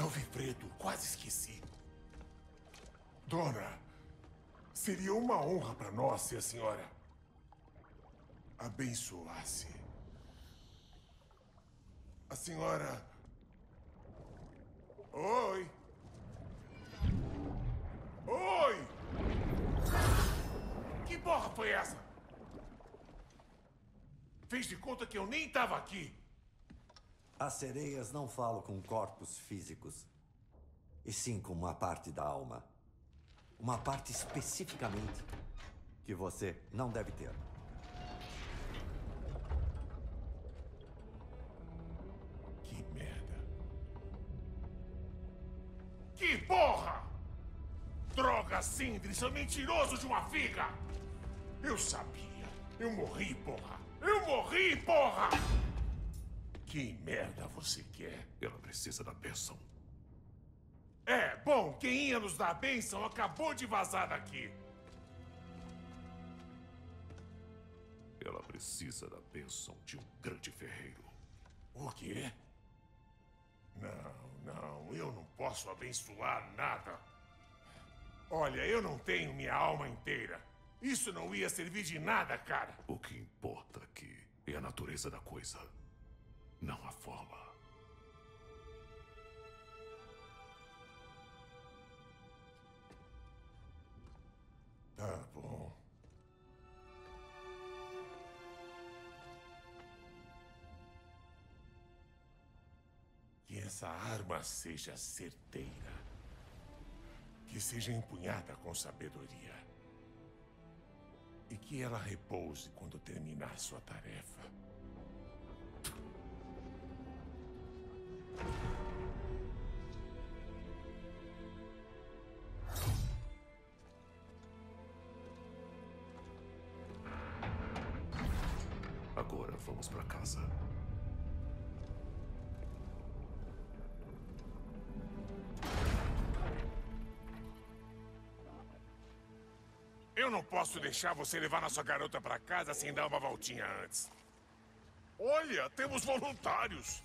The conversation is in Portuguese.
Alvifredo, quase esqueci. Dona, seria uma honra para nós se a senhora abençoasse. A senhora. Oi! Oi! Que porra foi essa? Fez de conta que eu nem estava aqui. As sereias não falam com corpos físicos, e sim com uma parte da alma. Uma parte especificamente que você não deve ter. Que merda. Que porra! Droga, Sindri, seu mentiroso de uma figa! Eu sabia. Eu morri, porra! Eu morri, porra! Que merda você quer? Ela precisa da bênção. É, bom, quem ia nos dar a bênção acabou de vazar daqui. Ela precisa da bênção de um grande ferreiro. O quê? Não, não, eu não posso abençoar nada. Olha, eu não tenho minha alma inteira. Isso não ia servir de nada, cara. O que importa aqui é a natureza da coisa, não a forma. Tá bom. Que essa arma seja certeira. Que seja empunhada com sabedoria. E que ela repouse quando terminar sua tarefa. Agora vamos para casa. Eu não posso deixar você levar nossa garota pra casa sem dar uma voltinha antes. Olha, temos voluntários.